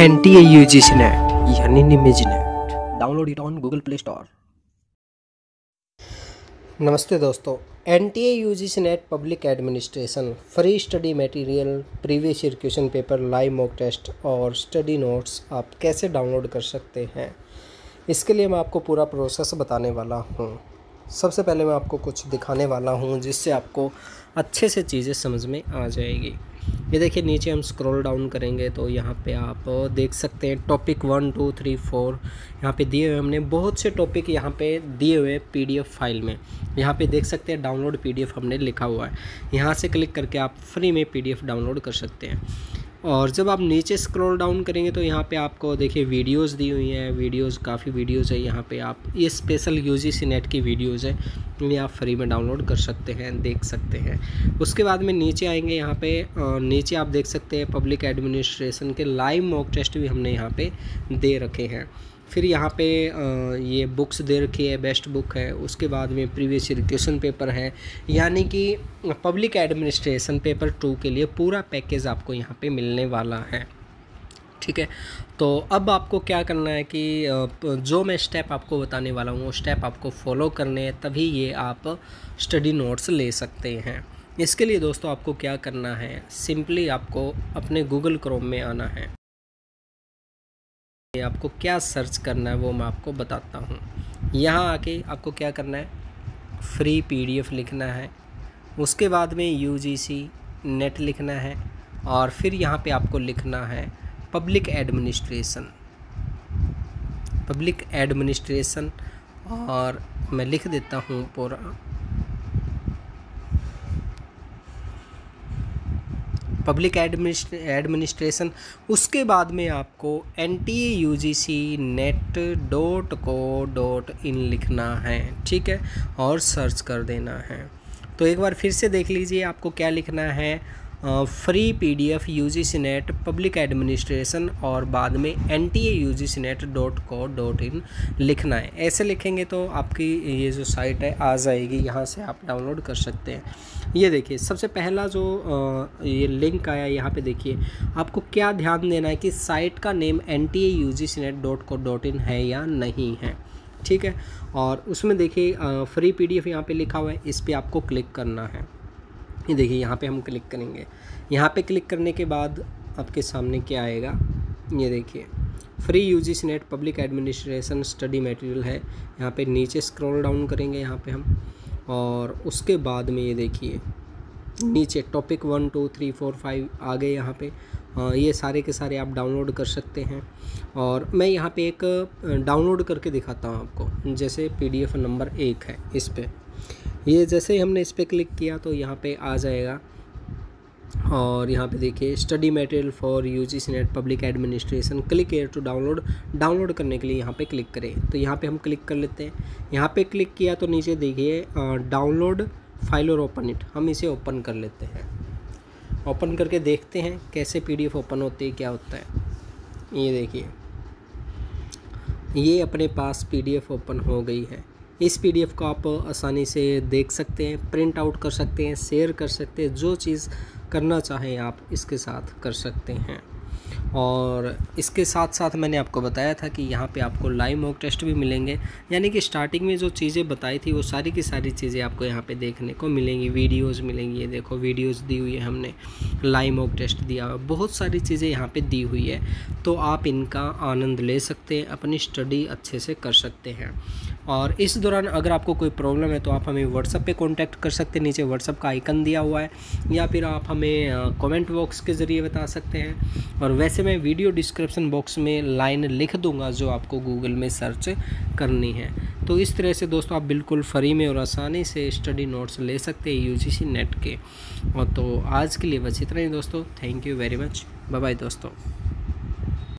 N T A U G यानी निमेज net download it on Google Play Store नमस्ते दोस्तों। N T A U G C net public administration free study material previous year question paper live mock test और study notes आप कैसे download कर सकते हैं? इसके लिए मैं आपको पूरा प्रोसेस बताने वाला हूँ। सबसे पहले मैं आपको कुछ दिखाने वाला हूँ जिससे आपको अच्छे से चीज़ें समझ में आ जाएगी। ये देखिए, नीचे हम स्क्रॉल डाउन करेंगे तो यहाँ पे आप देख सकते हैं topic one two three four यहाँ पे दिए हुए हमने बहुत से टॉपिक यहाँ पे दिए हुए पीडीएफ फ़ाइल में। यहाँ पे देख सकते हैं डाउनलोड पीडीएफ हमने लिखा हुआ है। यहाँ से क्लिक करके आप फ्री में पीडीएफ डाउनलोड कर सकते हैं। और जब आप नीचे स्क्रॉल डाउन करेंगे तो यहाँ पे आपको देखिए वीडियोस दी हुई हैं वीडियोस काफ़ी वीडियोस है यहाँ पे आप, ये स्पेशल यू यूजीसी नेट की वीडियोस है, ये आप फ्री में डाउनलोड कर सकते हैं, देख सकते हैं। उसके बाद में नीचे आएँगे यहाँ पे नीचे आप देख सकते हैं पब्लिक एडमिनिस्ट्रेशन के लाइव मॉक टेस्ट भी हमने यहाँ पर दे रखे हैं। फिर यहाँ पे ये बुक्स दे रखी है बेस्ट बुक है, उसके बाद में प्रीवियस ईयर क्वेश्चन पेपर है। यानी कि पब्लिक एडमिनिस्ट्रेशन पेपर टू के लिए पूरा पैकेज आपको यहाँ पे मिलने वाला है। ठीक है? तो अब आपको क्या करना है कि जो मैं स्टेप आपको बताने वाला हूँ, वो स्टेप आपको फॉलो करने हैं, तभी ये आप स्टडी नोट्स ले सकते हैं। इसके लिए दोस्तों आपको क्या करना है सिंपली आपको अपने गूगल क्रोम में आना है। आपको क्या सर्च करना है वो मैं आपको बताता हूँ। यहाँ आके आपको क्या करना है? फ्री पीडीएफ लिखना है। उसके बाद में यूजीसी नेट लिखना है और फिर यहाँ पे आपको लिखना है पब्लिक एडमिनिस्ट्रेशन पब्लिक एडमिनिस्ट्रेशन और मैं लिख देता हूँ पूरा। पब्लिक एडमिनिस्ट्रेशन, उसके बाद में आपको N T U G C net dot co dot in लिखना है, ठीक है? और सर्च कर देना है। तो एक बार फिर से देख लीजिए आपको क्या लिखना है। Free P D F U G C net public administration और बाद में N T A U G net dot co dot in लिखना है। ऐसे लिखेंगे तो आपकी ये जो साइट है, आ जाएगी, यहाँ से आप डाउनलोड कर सकते हैं। ये देखिए, सबसे पहला जो ये लिंक आया, यहाँ पे देखिए, आपको क्या ध्यान देना है कि साइट का name N T A U net dot co dot in है या नहीं है, ठीक है? और उसमें देखिए फ्री पी डी यहाँ पर लिखा हुआ है, इस पर आपको क्लिक करना है। ये देखिए, यहाँ पे हम क्लिक करेंगे। यहाँ पे क्लिक करने के बाद आपके सामने क्या आएगा? ये देखिए free U G net public administration study material है। यहाँ पे नीचे स्क्रॉल डाउन करेंगे यहाँ पे हम, और उसके बाद में ये देखिए, नीचे topic one two three four five आ गए यहाँ पे। ये सारे के सारे आप डाउनलोड कर सकते हैं। और मैं यहाँ पे एक डाउनलोड करके दिखाता हूँ आपको। जैसे पीडीएफ नंबर एक है इस पर ये जैसे ही हमने इस पर क्लिक किया तो यहाँ पे आ जाएगा। और यहाँ पे देखिए study material for U G C net public administration click here to download download करने के लिए यहाँ पे क्लिक करें। तो यहाँ पे हम क्लिक कर लेते हैं। यहाँ पे क्लिक किया तो नीचे देखिए डाउनलोड फ़ाइल और ओपन इट हम इसे ओपन कर लेते हैं। ओपन करके देखते हैं कैसे पीडीएफ ओपन होती है, क्या होता है। ये देखिए, ये अपने पास पीडीएफ ओपन हो गई है। इस पीडीएफ को आप आसानी से देख सकते हैं प्रिंट आउट कर सकते हैं शेयर कर सकते हैं, जो चीज़ करना चाहें आप इसके साथ कर सकते हैं। और इसके साथ साथ मैंने आपको बताया था कि यहाँ पे आपको लाइव मॉक टेस्ट भी मिलेंगे। यानी कि स्टार्टिंग में जो चीज़ें बताई थी, वो सारी की सारी चीज़ें आपको यहाँ पे देखने को मिलेंगी। वीडियोस मिलेंगी, ये देखो वीडियोस दी हुई है हमने। लाइव मॉक टेस्ट दिया हुआ बहुत सारी चीज़ें यहाँ पे दी हुई है। तो आप इनका आनंद ले सकते हैं, अपनी स्टडी अच्छे से कर सकते हैं। और इस दौरान अगर आपको कोई प्रॉब्लम है तो आप हमें व्हाट्सअप पे कांटेक्ट कर सकते हैं। नीचे व्हाट्सअप का आइकन दिया हुआ है। या फिर आप हमें कमेंट बॉक्स के ज़रिए बता सकते हैं। और वैसे मैं वीडियो डिस्क्रिप्शन बॉक्स में लाइन लिख दूँगा जो आपको गूगल में सर्च करनी है। तो इस तरह से दोस्तों आप बिल्कुल फ्री में और आसानी से स्टडी नोट्स ले सकते हैं यूजीसी नेट के। और तो आज के लिए बस इतना ही दोस्तों। Thank you very much bye bye दोस्तों।